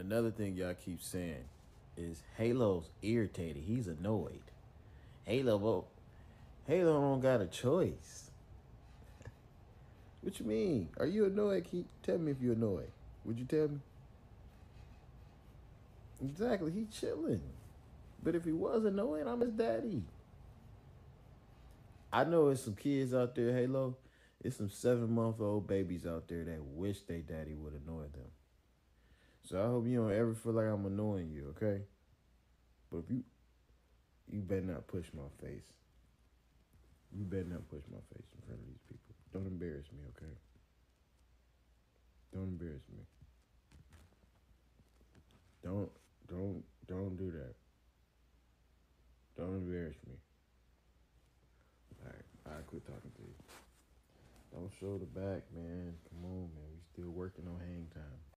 another thing y'all keep saying is Halo's irritated. He's annoyed. Halo, well, Halo don't got a choice. what you mean? Are you annoyed? Tell me if you're annoyed? Would you tell me? Exactly, he chilling. But if he was annoyed, I'm his daddy. I know it's some kids out there, Halo. It's some seven month old babies out there that wish their daddy would annoy them. So I hope you don't ever feel like I'm annoying you, okay? But if you you better not push my face. You better not push my face in front of these people. Don't embarrass me, okay? Don't embarrass me. Don't don't don't do that. Don't embarrass me. Alright, I quit talking to you. Don't show the back, man. Come on, man. We still working on hang time.